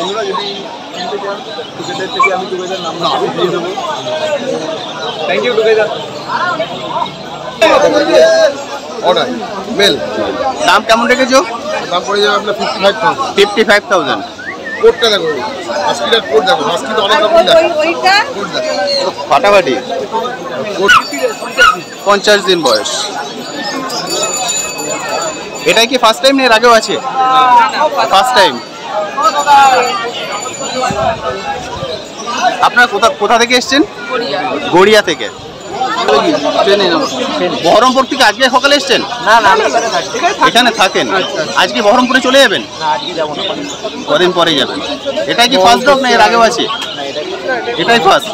বন্ধুরা যদি কিনতে চান টুকেদের থেকে আমি টুকেদের নাম্বার দিয়ে দেবো। থ্যাংক ইউ টুকেদার অর্ডার মেল দাম কেমন রেখেছো? দাম পড়ে যাবে আপনার fifty five thousand fifty five thousand কোডটা দেখো হাস্কিটার কোড দেখো তো অনেক রকম দেখো। কোড দেখো। ফাটাফাটি। পঞ্চাশ দিন বয়স। এটাই কি ফার্স্ট টাইম না এর আগেও আছে। ফার্স্ট টাইম আপনার কোথা কোথা থেকে এসেছেন? গড়িয়া থেকে। বহরমপুর থেকে আজকে সকালে এসেছেন? না না এখানে থাকেন? আজকে বহরমপুরে চলে যাবেন? কদিন পরে যাবেন। এটাই কি ফার্স্ট ডগ না এর আগেও আছে? এটাই ফার্স্ট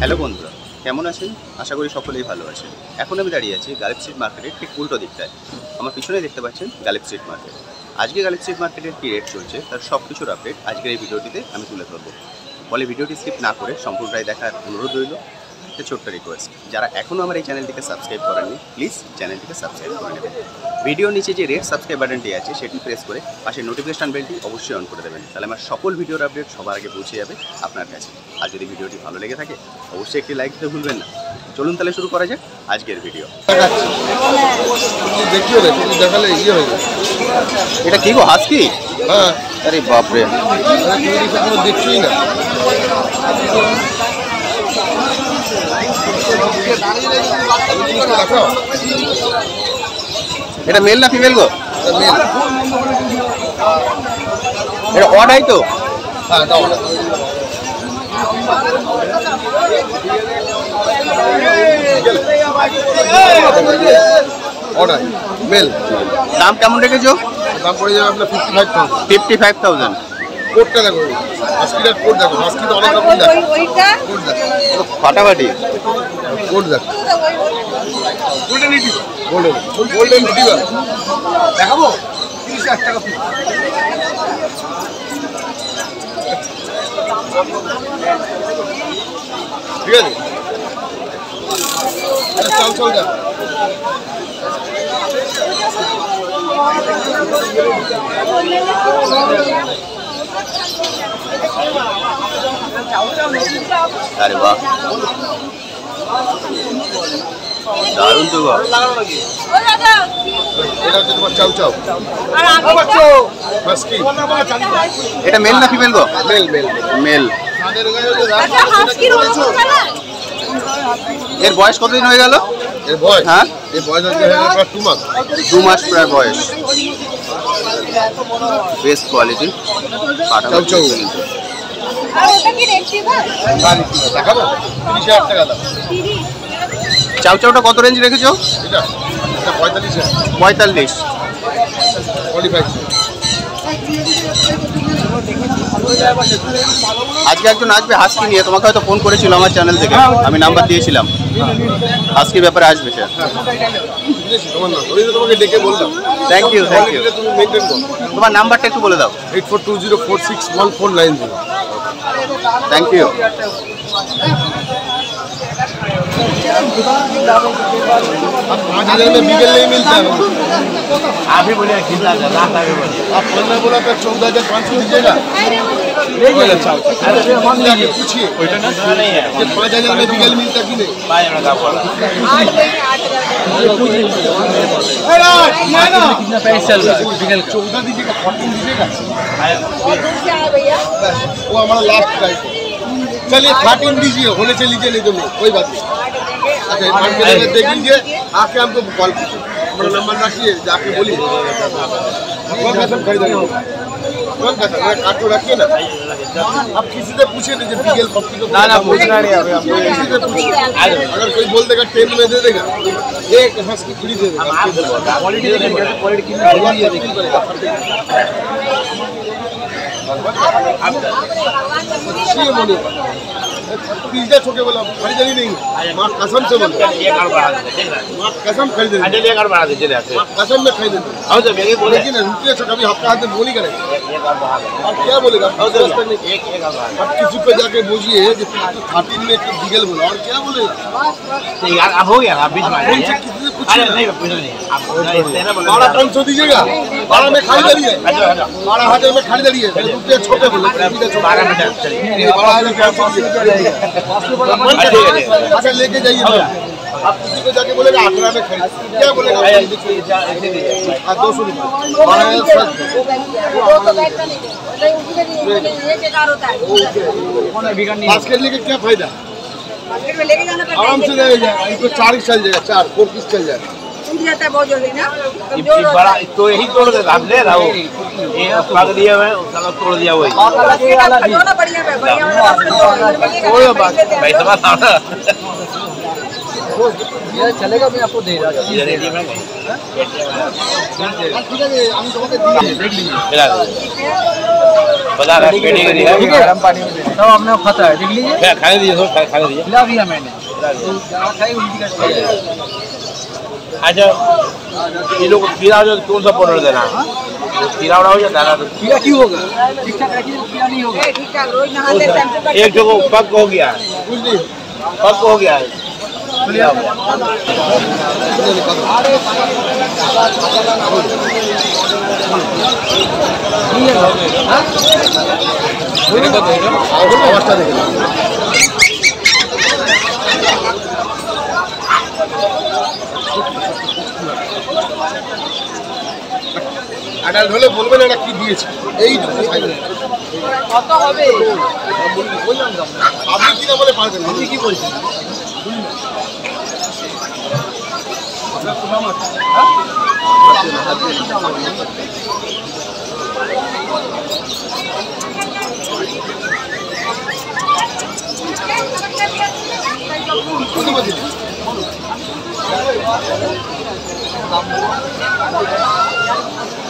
হ্যালো বন্ধুরা কেমন আছেন? আশা করি সকলেই ভালো আছেন। এখন আমি দাঁড়িয়ে আছি গালিব স্ট্রিট মার্কেটের ঠিক উল্টো দিকটায়। আমার পিছনে দেখতে পাচ্ছেন গালিব স্ট্রিট মার্কেট। আজকে গালিব স্ট্রিট মার্কেটের কী রেট চলছে তার সব কিছুর আপডেট আজকের এই ভিডিওটিতে আমি তুলে ধরবো। ফলে ভিডিওটি স্কিপ না করে সম্পূর্ণটাই দেখার অনুরোধ রইল। একটা ছোট্ট রিকোয়েস্ট যারা এখনও আমার এই চ্যানেলটিকে সাবস্ক্রাইব করেননি প্লিজ চ্যানেলটিকে সাবস্ক্রাইব করে নেবেন। ভিডিও নিচে যে রেড সাবস্ক্রাইব বাটনটি আছে সেটি প্রেস করে পাশে নোটিফিকেশন বেলটি অবশ্যই অন করে দেবেন। তাহলে আমার সকল ভিডিওর আপডেট সবার আগে পৌঁছে যাবে আপনার কাছে। আর যদি ভিডিওটি ভালো লেগে থাকে অবশ্যই একটি লাইক দিতে ভুলবেন না। চলুন তাহলে শুরু করা যাক আজকের ভিডিও দেখাচ্ছি দেখিও দেখালে ইয়ে হয়ে যাবে। এটা কি গো হাসকি হ্যাঁ। আরে বাপরে। দেখছোই না। এটা মেল না ফিমেল গো? মেল এটা অডাই তো? হ্যাঁ। অর্ডার মেল দাম কেমন রেখেছো? দাম পড়ে যাবে আপনার fifty five thousand fifty five thousand কোডটা দেখো হাস্কিটার কোড দেখো হাস্কি তো অনেক রকম দেখো কোড দেখো। ফাটাফাটি। কোড দেখো। গোল্ডেন গোল্ডেন রিটিভার দেখাবো? তিরিশ হাজার টাকা ঠিক আছে? আরে চল চল দেখ আরে বাহ। দারুণ তো এটা হচ্ছে তোমার চাউ চাউ। হাস্কি এটা মেল না ফিমেল গো? মেল মেল মেল এর বয়স কতদিন হয়ে গেল? এর বয়স? হ্যাঁ? এর বয়স হয়ে গেল প্রায় টু মাস। দু মাস প্রায় বয়স। বেস্ট কোয়ালিটি চাউ চাউ দেখাবো? তিরিশ হাজার টাকা দাম। চাউ চাউটা কত রেঞ্জ রেখেছো? পঁয়তাল্লিশ আজকে একজন আসবে হাস্কি নিয়ে তোমাকে হয়তো ফোন করেছিল আমার চ্যানেল থেকে। আমি নাম্বার দিয়েছিলাম। হ্যাঁ। আজকের ব্যাপারে আসবে স্যার। তোমাকে বললাম থ্যাংক ইউ থ্যাংক ইউ তোমার নাম্বারটা একটু বলে দাও। Eight four two zero four six one four nine zero thank you हज़ार में बिगल नहीं मिलता है अभी बोले कितना रात आगे बोले आप फ़ोन बोला था चौदह हज़ार पाँच सौ दीजिएगा पूछिए है पाँच हज़ार में बिगल मिलता कि नहीं कितना प्राइस चल रहा है बिगल चौदह दीजिएगा फोर्टीन दीजिएगा वो हमारा लास्ट प्राइस है चलिए थर्टीन दीजिए होने से लीजिए नहीं तो नहीं कोई बात नहीं। अच्छा देख लीजिए आके हमको कॉल कीजिए। हमारा नंबर रखिए जाके बोलिए। कौन कसम खरीदेंगे कौन कसम मेरा रखिए ना। आप किसी से जब को ना पूछना नहीं किसी से पूछिए। अगर कोई बोल देगा टेन में दे देगा। एक हंस की फ्री दे देगा पिज्जा छोके बोला खरीदनी नहीं माँ कसम से बोले माँ कसम खरीदे कसम में खरीदे लेकिन रुपये से कभी हफ़्ता हाथ में बोली करेंगे आप क्या बोलेगा आप किसी पे जाके बोझिए कि थार्टीन में एक डीजल बोला और क्या बोलेगा यार हो गया आप बीच में बारह सौ दीजिएगा। बारह में खाली करिए बारह हज़ार में खाली करिए रुपये छोटे बोले बारह। अच्छा लेके जाइए। आप किसी को जाके बोलेगा आगरा में खरीद। क्या बोलेगा? हाँ दो सौ रुपये। बारह हज़ार बास्केट लेके क्या फ़ायदा? लेके जाना पड़ता आराम से जाएगा इसको चार ही चल जाएगा चार फोर पीस चल जाएगा टूट जाता है बहुत जल्दी ना? बड़ा तो यही तोड़ देता हम ले रहा हूँ। ये पक दिया हुआ है उसका तोड़ दिया वही बढ़िया है। बढ़िया चलेगा मैं आपको दे रहा है। बाज़ार है पेटी ठीक है गरम पानी में दे सब हमने खाता है देख लीजिए। खाने दीजिए सर खा दीजिए। खिला दिया मैंने। खाई उल्टी कर अच्छा ये लोग खीरा जो कौन सा पाउडर देना खीरा वाला हो या दाना? खीरा क्यों होगा? ठीक ठाक रखिए खीरा नहीं होगा। ठीक ठाक रोज नहाते टाइम पे एक जगह पक हो गया पक हो गया है। আওয়াজটা দেখে নাও। অ্যাডাল্ট হলে বলবেন এটা কি দিয়েছে? খাইবেন কত হবে? আপনি কি না বলে পারবেন? আপনি কি বলছেন?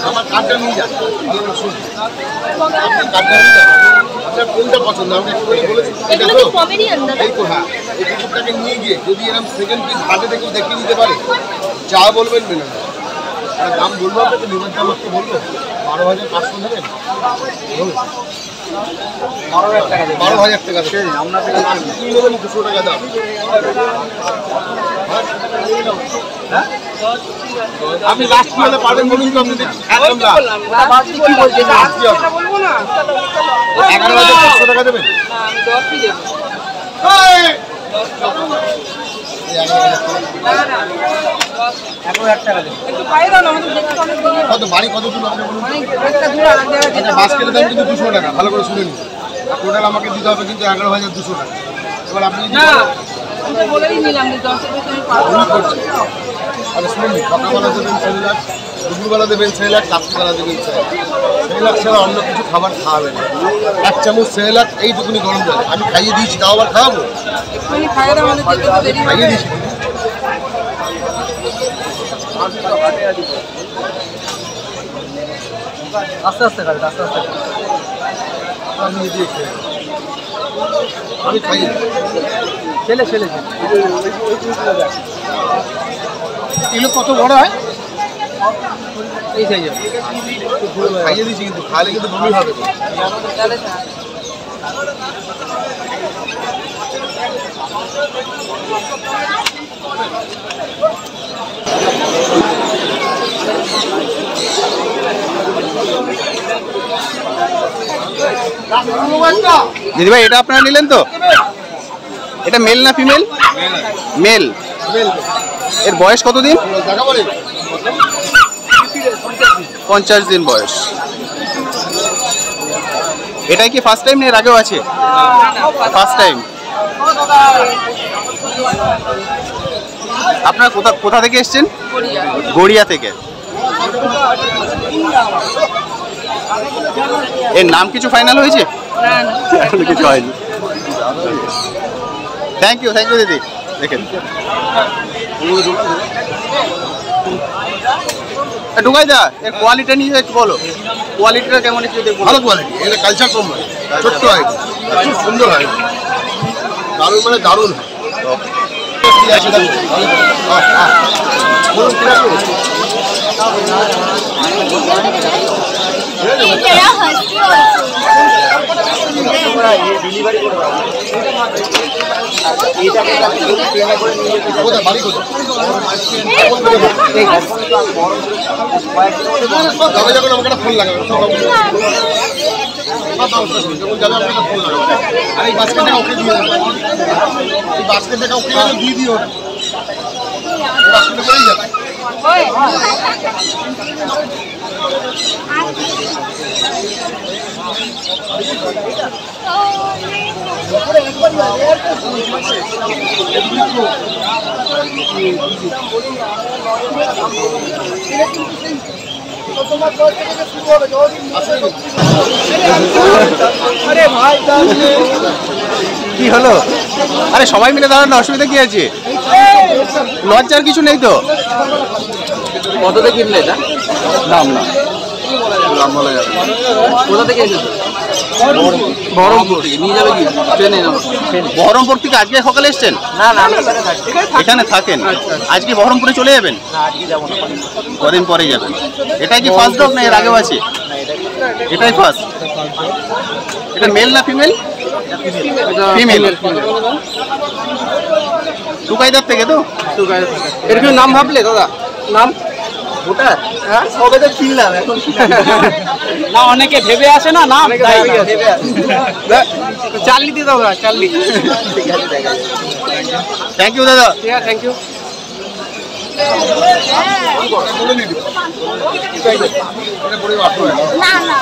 আমার কার্ডটা নিয়ে যান ভালো করে শুনুন আপনি কার্ডটা নিয়ে যান আপনার কোনটা পছন্দ? আমাকে একটু বলে এটা তো কি কমেডিয়ান দাদা? এই তো হ্যাঁ। এই কুকুরটাকে নিয়ে গিয়ে যদি এরকম সেকেন্ড পিস হাটে থেকে দেখিয়ে দিতে পারে যা বলবেন মেনে আর দাম বলব আপনাকে লিভার দাম আপনি বলব? বারো হাজার পাঁচশো নেবেন? বারো হাজার টাকা দেবেন। আপনাকে কি নেবেন দুশো টাকা দাম? হ্যাঁ? আপনি লাস্ট মানে পারবেন বলুন তো আপনি একদম লাস্ট কি এগারো হাজার পাঁচশো টাকা দেবেন? আমি দশই দেবো। এই! এই এগারো হাজার টাকা। একটু পাই দাও না আমাদের দেখতে অনেক দূরে। কত বাড়ি কত দূর আপনি বলুন আচ্ছা বাস্কেটের দাম কিন্তু দুশো টাকা ভালো করে শুনে নিন। টোটাল আমাকে দিতে হবে কিন্তু এগারো হাজার দুশো টাকা। এবার আপনি নিলাম আচ্ছা শুনুন সকালবেলা দেবেন ছয় লাখ দুপুরবেলা দেবেন ছয় লাখ রাত্রিবেলা দেবেন ছয় লাখ। ছয় লাখ ছাড়া অন্য কিছু খাবার খাওয়াবেন না। এক চামচ ছয় লাখ এইটুকুনি গরম জল। আমি খাইয়ে দিয়েছি তাও আবার খাওয়াবো? খাইয়ে দিয়েছি। আস্তে আস্তে খাবে আস্তে আস্তে। আমি দিয়ে খেয়ে আমি খাইয়ে। ছেলে ছেলে ছেলে এগুলো কত বড় হয়? এই খাইয়ে দিয়েছি কিন্তু খাইলে কিন্তু বমি হবে। থাক। দিদিভাই এটা আপনারা নিলেন তো? এটা মেল না ফিমেল মেল এর বয়স কতদিন? পঞ্চাশ দিন বয়স। এটাই কি ফার্স্ট টাইম না এর আগেও আছে? ফার্স্ট টাইম আপনারা কোথা কোথা থেকে এসেছেন? গড়িয়া থেকে। এর নাম কিছু ফাইনাল হয়েছে? কিছু হয়নি। থ্যাংক ইউ থ্যাংক ইউ দিদি। দেখেন। ঢুকাই দা এর কোয়ালিটি নিয়ে একটু বলো। কোয়ালিটিটা কেমন একটু দেখব ভালো কোয়ালিটি এটা কালচার কোম্পানি ছোট্ট হয়। খুব সুন্দর হয়। দারুণ মানে দারুণ। হয় কোথায়? যাবে যখন আমাকে একটা ফোন লাগাবে যখন যাবে আমাকে ফোন লাগাবে। আর এই বাস্কেট টাকা ওকে দিয়ে দেবে। এই বাস্কেট টাকা ওকে দিয়ে দিও না। করেই যাবে কি হলো? আরে সবাই মিলে দাঁড়ানো অসুবিধা কি আছে? লজ্জার কিছু নেই তো? কততে কিনলে এটা? দাম না। কোথা থেকে এসেছ? বহরমপুর। থেকে নিয়ে যাবে কি? ট্রেনে বহরমপুর থেকে আজকে সকালে এসছেন? না না এখানে থাকেন? আজকে বহরমপুরে চলে যাবেন? কদিন পরে যাবেন। এটাই কি ফার্স্ট ডগ না এর আগেও আছে? এটাই ফার্স্ট এটা মেল না ফিমেল ফিমেল টুকাইদার থেকে তো? এর কি নাম ভাবলে দাদা? নাম? ওটা হ্যাঁ? সবে তো কিনলাম এখন না অনেকে ভেবে আসে না আসে চার্লি দিয়ে দাও যাবে থ্যাংক ইউ দাদা থ্যাংক ইউ না না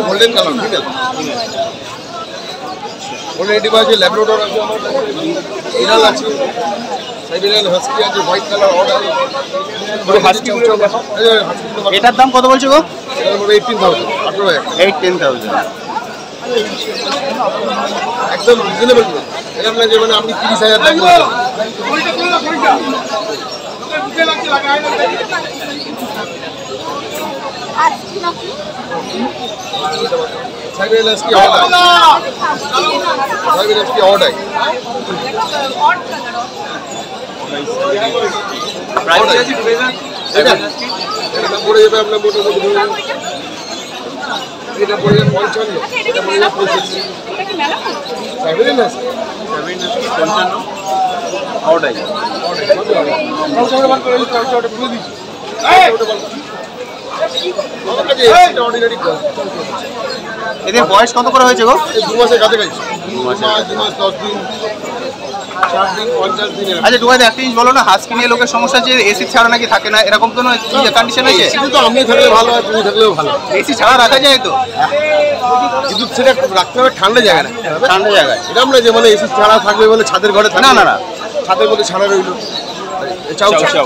গোল্ডেন কালার ঠিক আছে। এটি আছে ল্যাবরেটর আছে আমার ইনাল আছে। সাইবেরিয়ান হাস্কি আছে হোয়াইট কালার অর্ডার পুরো এটার দাম কত বলছো গো? এটার মধ্যে এইটিন থাউজেন্ড আঠেরো হাজার। এইট টেন থাউজেন্ড একদম রিজনেবল এরকম না যে মানে আপনি তিরিশ হাজার টাকা আর Siberian husky order Siberian husky order এটা এটা পড়ে যাবে আপনার মোটামুটি ধরুন এটা পড়ে যাবে পঞ্চান্ন এটা পড়ে যাবে পঁচিশ সাইবেরিয়ান ওটাই এদের বয়স কত করে হয়েছে গো? দু মাসের কাছাকাছি। দু মাস দু মাস দশ দিন। আচ্ছা টুকাইদা একটা জিনিস বলো না হাসকি নিয়ে লোকের সমস্যা আছে এসি ছাড়া নাকি থাকে না? এরকম কোনো কন্ডিশন আছে? শুধু তো আমি থাকলে ভালো হয় তুমি থাকলেও ভালো এসি ছাড়া রাখা যায় তো? কিন্তু সেটা রাখতে হবে ঠান্ডা জায়গা না ঠান্ডা জায়গায়। এটা আমরা যে মানে এসি ছাড়া থাকবে বলে ছাদের ঘরে না, না, না। ছাদের মধ্যে ছাড়া রইল। দু কি আছে?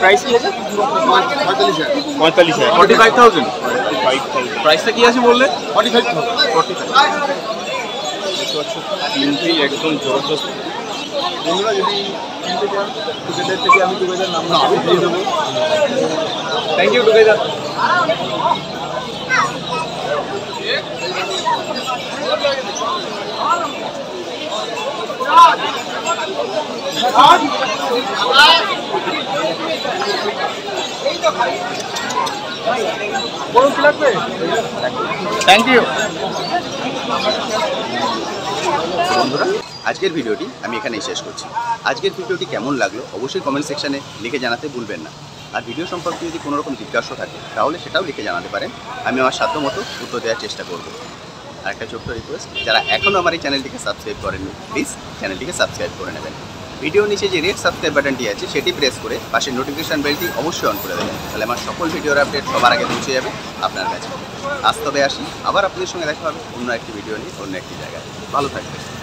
পঁয়তাল্লিশ হাজার। পঁয়তাল্লিশ হাজার। ফর্টি ফাইভ থাউজেন্ড প্রাইসটা কি আছে বললে? ফর্টি ফাইভ তিনটেই একদম জবরদস্ত। বন্ধুরা যদি কিনতে চান টিকিটের থেকে আমি টুকেদের নাম্বার দিয়ে দেবো। থ্যাংক ইউ টুকাইদা থ্যাংক ইউ বন্ধুরা, আজকের ভিডিওটি আমি এখানেই শেষ করছি। আজকের ভিডিওটি কেমন লাগল অবশ্যই কমেন্ট সেকশানে লিখে জানাতে ভুলবেন না। আর ভিডিও সম্পর্কে যদি কোনো রকম জিজ্ঞাসা থাকে, তাহলে সেটাও লিখে জানাতে পারেন। আমি আমার সাধ্য মতো উত্তর দেওয়ার চেষ্টা করব। আর একটা ছোট্ট রিকোয়েস্ট যারা এখনও আমার এই চ্যানেলটিকে সাবস্ক্রাইব করেননি প্লিজ চ্যানেলটিকে সাবস্ক্রাইব করে নেবেন। ভিডিওর নিচে যে রেড সাবস্ক্রাইব বাটনটি আছে, সেটি প্রেস করে পাশে নোটিফিকেশান বেলটি অবশ্যই অন করে দেবেন। তাহলে আমার সকল ভিডিওর আপডেট সবার আগে পৌঁছে যাবে আপনার কাছে। আজ তবে আসি, আবার আপনাদের সঙ্গে দেখা হবে অন্য একটি ভিডিও নিয়ে অন্য একটি জায়গায়। ভালো থাকবেন।